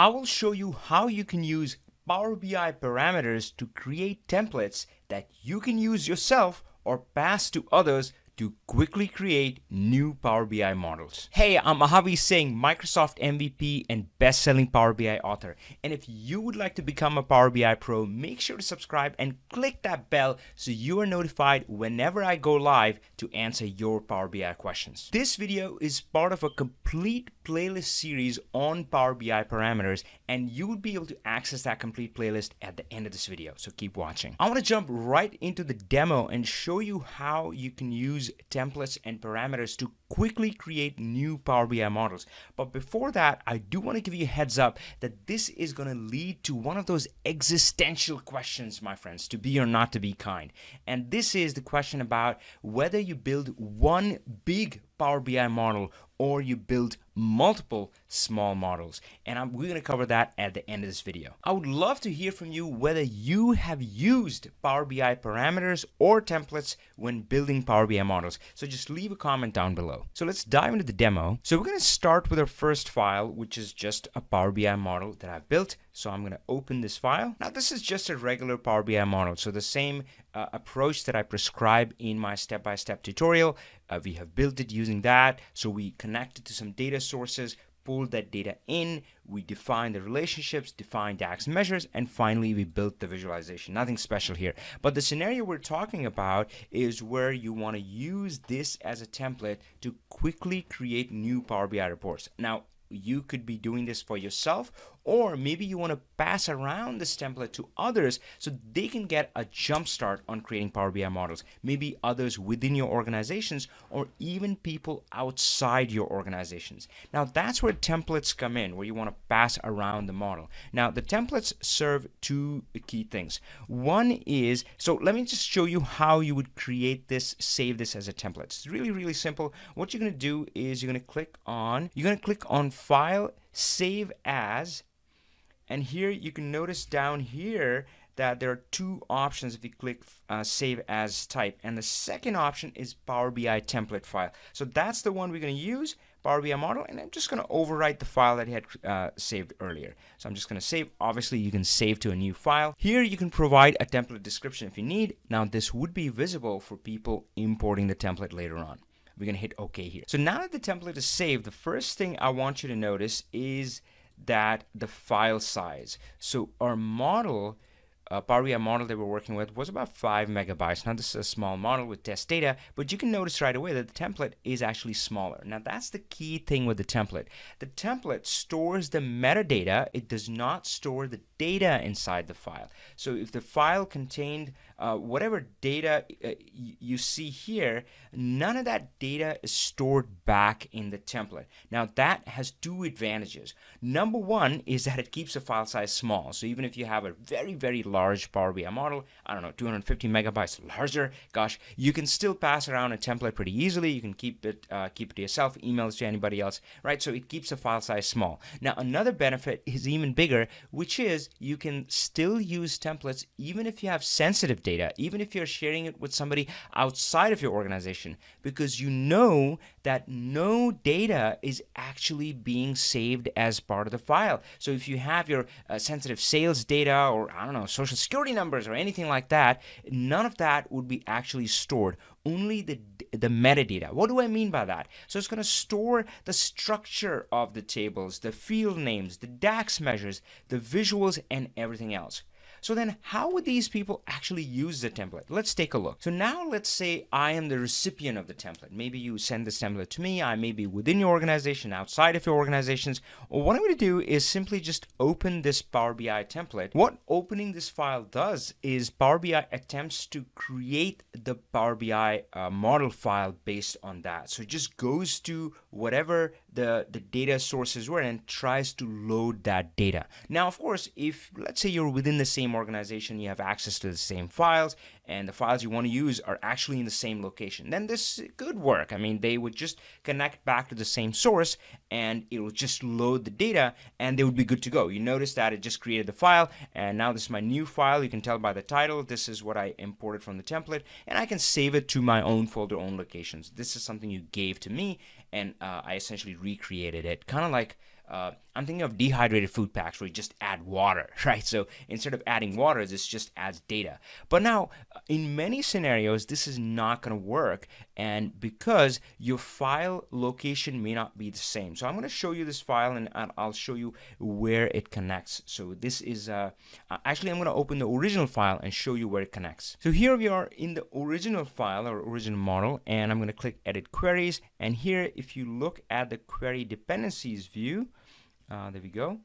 I will show you how you can use Power BI parameters to create templates that you can use yourself or pass to others to quickly create new Power BI models. Hey, I'm Avi Singh, Microsoft MVP and best-selling Power BI author. And if you would like to become a Power BI pro, make sure to subscribe and click that bell so you are notified whenever I go live to answer your Power BI questions. This video is part of a complete playlist series on Power BI parameters and you will be able to access that complete playlist at the end of this video. So keep watching. I want to jump right into the demo and show you how you can use templates and parameters to quickly create new Power BI models. But before that, I do want to give you a heads up that this is going to lead to one of those existential questions, my friends, to be or not to be kind. And this is the question about whether you build one big Power BI model or you build multiple small models. And I'm, we're going to cover that at the end of this video. I would love to hear from you whether you have used Power BI parameters or templates when building Power BI models. So just leave a comment down below. So let's dive into the demo. So we're going to start with our first file, which is just a Power BI model that I've built. So I'm going to open this file. Now this is just a regular Power BI model. So the same uh, approach that I prescribe in my step-by-step -step tutorial, uh, we have built it using that. So we connected to some data sources, pulled that data in, we define the relationships, define DAX measures, and finally we built the visualization. Nothing special here. But the scenario we're talking about is where you want to use this as a template to quickly create new Power BI reports. Now, you could be doing this for yourself or maybe you want to pass around this template to others so they can get a jump start on creating Power BI models. Maybe others within your organizations or even people outside your organizations. Now that's where templates come in, where you want to pass around the model. Now the templates serve two key things. One is, so let me just show you how you would create this, save this as a template. It's really, really simple. What you're going to do is you're going to click on, you're going to click on File, Save As, and here you can notice down here that there are two options if you click uh, save as type. And the second option is Power BI template file. So that's the one we're going to use, Power BI model. And I'm just going to overwrite the file that you had uh, saved earlier. So I'm just going to save. Obviously, you can save to a new file. Here you can provide a template description if you need. Now this would be visible for people importing the template later on. We're to hit OK here. So now that the template is saved, the first thing I want you to notice is that the file size. So our model, uh, BI model that we're working with was about 5 megabytes. Now this is a small model with test data, but you can notice right away that the template is actually smaller. Now that's the key thing with the template. The template stores the metadata. It does not store the data inside the file. So if the file contained uh, whatever data uh, you see here, none of that data is stored back in the template. Now that has two advantages. Number one is that it keeps the file size small. So even if you have a very, very large Power BI model, I don't know, 250 megabytes larger, gosh, you can still pass around a template pretty easily. You can keep it, uh, keep it to yourself, email it to anybody else, right? So it keeps the file size small. Now another benefit is even bigger, which is you can still use templates even if you have sensitive data, even if you're sharing it with somebody outside of your organization, because you know that no data is actually being saved as part of the file. So if you have your uh, sensitive sales data or, I don't know, social security numbers or anything like that, none of that would be actually stored only the the metadata. What do I mean by that? So it's going to store the structure of the tables, the field names, the DAX measures, the visuals, and everything else. So then how would these people actually use the template? Let's take a look. So now let's say I am the recipient of the template. Maybe you send this template to me. I may be within your organization, outside of your organizations. Well, what I'm going to do is simply just open this Power BI template. What opening this file does is Power BI attempts to create the Power BI uh, model file based on that. So it just goes to whatever the, the data sources were and tries to load that data. Now, of course, if let's say you're within the same organization, you have access to the same files, and the files you want to use are actually in the same location, then this could work. I mean, they would just connect back to the same source and it will just load the data and they would be good to go. You notice that it just created the file and now this is my new file. You can tell by the title, this is what I imported from the template and I can save it to my own folder, own locations. This is something you gave to me and uh, I essentially recreated it, kind of like uh, I'm thinking of dehydrated food packs where you just add water, right? So instead of adding water, this just adds data. But now, in many scenarios, this is not going to work, and because your file location may not be the same. So I'm going to show you this file, and I'll show you where it connects. So this is uh, actually I'm going to open the original file and show you where it connects. So here we are in the original file or original model, and I'm going to click Edit Queries, and here if you look at the Query Dependencies view, uh, there we go.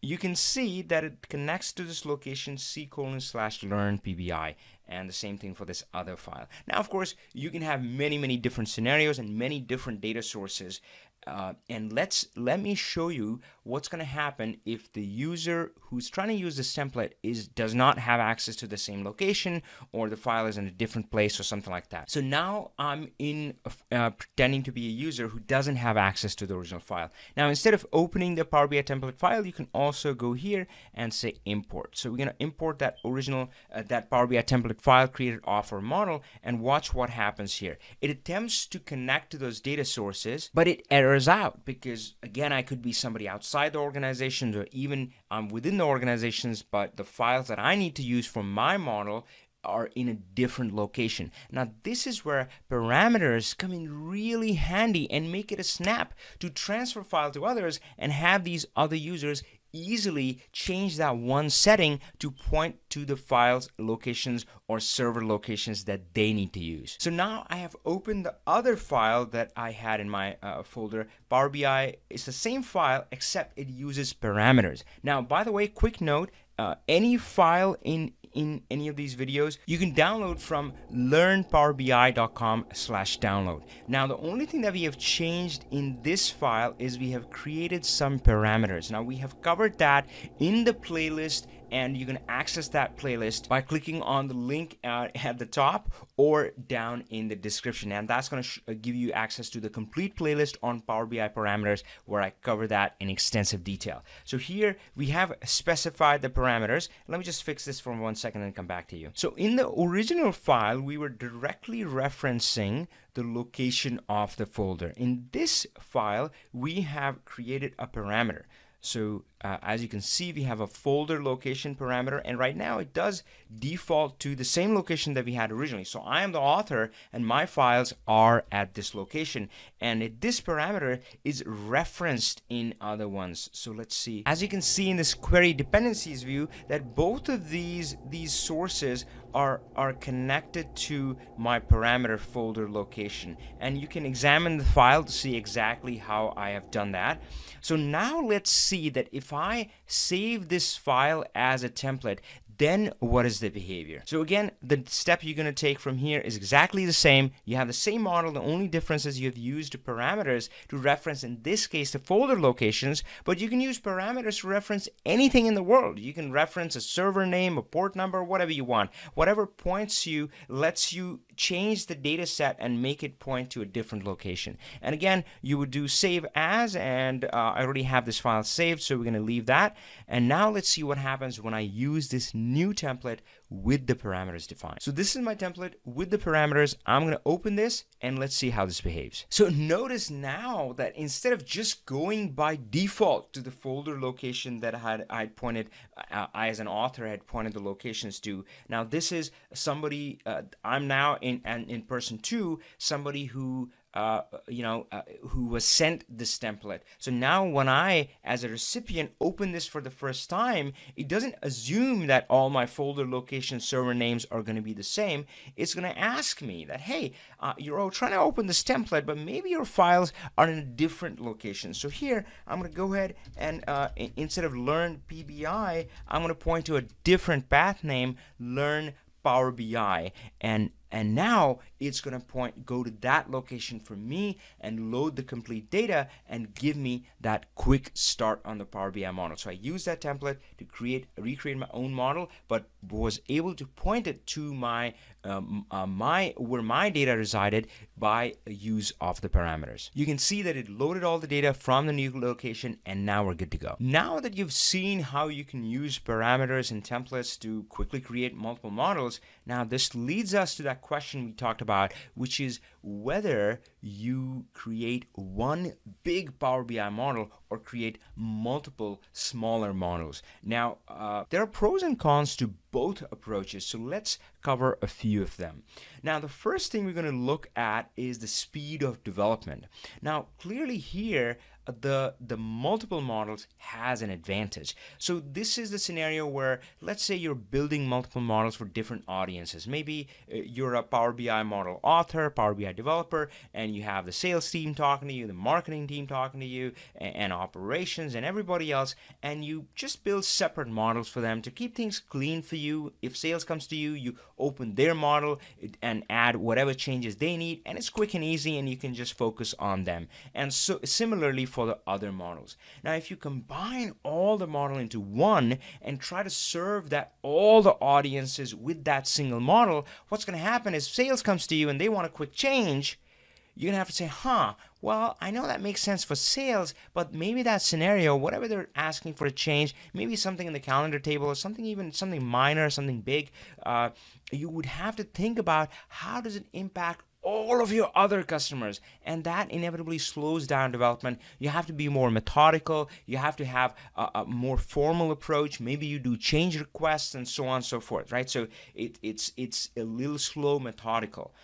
You can see that it connects to this location c colon slash learn PBI and the same thing for this other file. Now, of course, you can have many, many different scenarios and many different data sources uh, and let's let me show you what's going to happen if the user who's trying to use this template is does not have access to the same location or the file is in a different place or something like that. So now I'm in uh, pretending to be a user who doesn't have access to the original file. Now instead of opening the Power BI template file, you can also go here and say import. So we're going to import that original uh, that Power BI template file created off our model and watch what happens here. It attempts to connect to those data sources, but it errors out because again i could be somebody outside the organizations or even um, within the organizations but the files that i need to use for my model are in a different location. Now, this is where parameters come in really handy and make it a snap to transfer file to others and have these other users easily change that one setting to point to the files locations or server locations that they need to use. So now I have opened the other file that I had in my uh, folder. Power BI is the same file except it uses parameters. Now, by the way, quick note, uh, any file in in any of these videos, you can download from learnpowerbi.com slash download. Now, the only thing that we have changed in this file is we have created some parameters. Now, we have covered that in the playlist and you can access that playlist by clicking on the link uh, at the top or down in the description and that's going to uh, give you access to the complete playlist on Power BI parameters where I cover that in extensive detail. So here we have specified the parameters. Let me just fix this for one second and come back to you. So in the original file we were directly referencing the location of the folder. In this file we have created a parameter. So uh, as you can see, we have a folder location parameter, and right now it does default to the same location that we had originally. So I am the author, and my files are at this location, and it, this parameter is referenced in other ones. So let's see. As you can see in this query dependencies view, that both of these these sources are are connected to my parameter folder location, and you can examine the file to see exactly how I have done that. So now let's see that if I save this file as a template, then what is the behavior? So again, the step you're going to take from here is exactly the same. You have the same model. The only difference is you have used parameters to reference, in this case, the folder locations, but you can use parameters to reference anything in the world. You can reference a server name, a port number, whatever you want. Whatever points you, lets you change the data set and make it point to a different location. And again, you would do save as, and uh, I already have this file saved, so we're going to leave that. And now let's see what happens when I use this new template with the parameters defined. So this is my template with the parameters. I'm going to open this and let's see how this behaves. So notice now that instead of just going by default to the folder location that I had I pointed, uh, I as an author had pointed the locations to, now this is somebody, uh, I'm now in, in person two, somebody who uh, you know, uh, who was sent this template. So now when I, as a recipient, open this for the first time, it doesn't assume that all my folder location server names are going to be the same. It's going to ask me that, hey, uh, you're all trying to open this template, but maybe your files are in a different location. So here, I'm going to go ahead and uh, instead of learn PBI, I'm going to point to a different path name, learn Power BI, and and now it's going to point go to that location for me and load the complete data and give me that quick start on the Power BI model. So I use that template to create recreate my own model, but was able to point it to my um, uh, my where my data resided by use of the parameters. You can see that it loaded all the data from the new location and now we're good to go. Now that you've seen how you can use parameters and templates to quickly create multiple models, now this leads us to that question we talked about, which is whether you create one big Power BI model or create multiple smaller models. Now, uh, there are pros and cons to both approaches, so let's cover a few of them. Now, the first thing we're going to look at is the speed of development. Now, clearly here, the the multiple models has an advantage. So this is the scenario where let's say you're building multiple models for different audiences. Maybe uh, you're a Power BI model author, Power BI developer, and you have the sales team talking to you, the marketing team talking to you, and, and operations and everybody else, and you just build separate models for them to keep things clean for you. If sales comes to you, you open their model and add whatever changes they need, and it's quick and easy, and you can just focus on them. And so similarly for the other models. Now, if you combine all the model into one and try to serve that all the audiences with that single model, what's going to happen is sales comes to you and they want a quick change. You're going to have to say, huh, well, I know that makes sense for sales, but maybe that scenario, whatever they're asking for a change, maybe something in the calendar table or something even something minor, something big, uh, you would have to think about how does it impact all of your other customers. And that inevitably slows down development. You have to be more methodical. You have to have a, a, more formal approach. Maybe you do change requests and so on and so forth right? So it, it's it's a little slow methodical.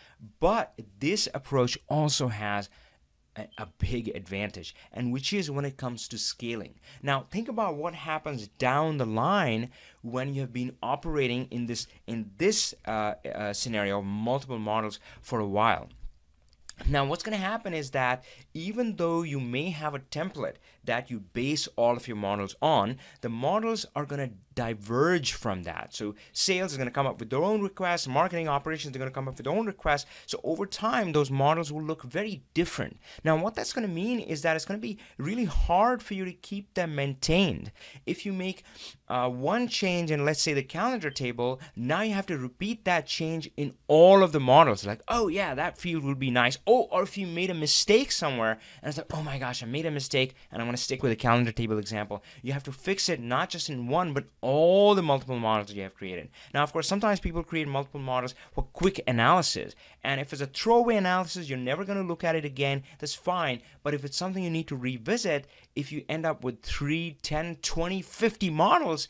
But this approach also has a, big advantage and which is when it comes to scaling. Now think about what happens down the line when you have been operating in this in this uh, uh, scenario of multiple models for a while. Now, what's going to happen is that even though you may have a template that you base all of your models on, the models are going to diverge from that. So sales is going to come up with their own requests, marketing operations are going to come up with their own requests. So over time, those models will look very different. Now, what that's going to mean is that it's going to be really hard for you to keep them maintained. If you make uh, one change in, let's say, the calendar table, now you have to repeat that change in all of the models. Like, oh yeah, that field will be nice. Oh, or if you made a mistake somewhere, and it's like, oh my gosh, I made a mistake, and I'm going to stick with the calendar table example. You have to fix it not just in one, but all the multiple models you have created. Now, of course, sometimes people create multiple models for quick analysis. And if it's a throwaway analysis, you're never going to look at it again, that's fine. But if it's something you need to revisit, if you end up with 3, 10, 20, 50 models,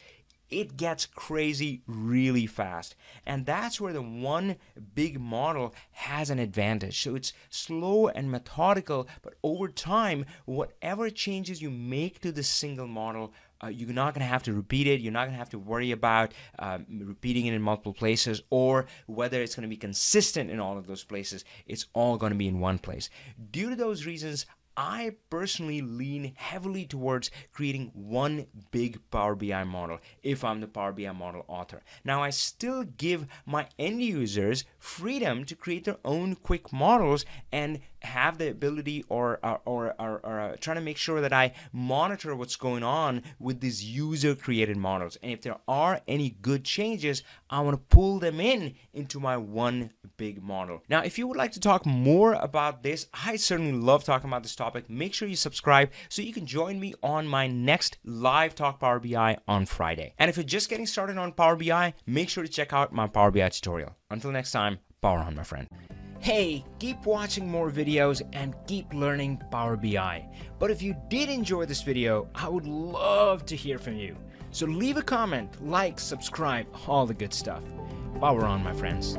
it gets crazy really fast. And that's where the one big model has an advantage. So it's slow and methodical, but over time, whatever changes you make to the single model uh, you're not going to have to repeat it. You're not going to have to worry about um, repeating it in multiple places or whether it's going to be consistent in all of those places. It's all going to be in one place. Due to those reasons, I personally lean heavily towards creating one big Power BI model if I'm the Power BI model author. Now, I still give my end users freedom to create their own quick models and have the ability or or, or, or, or uh, trying to make sure that I monitor what's going on with these user created models. And if there are any good changes, I want to pull them in into my one big model. Now, if you would like to talk more about this, I certainly love talking about this topic. Make sure you subscribe so you can join me on my next live talk Power BI on Friday. And if you're just getting started on Power BI, make sure to check out my Power BI tutorial. Until next time, power on, my friend. Hey, keep watching more videos and keep learning Power BI. But if you did enjoy this video, I would love to hear from you. So leave a comment, like, subscribe, all the good stuff. Power on, my friends.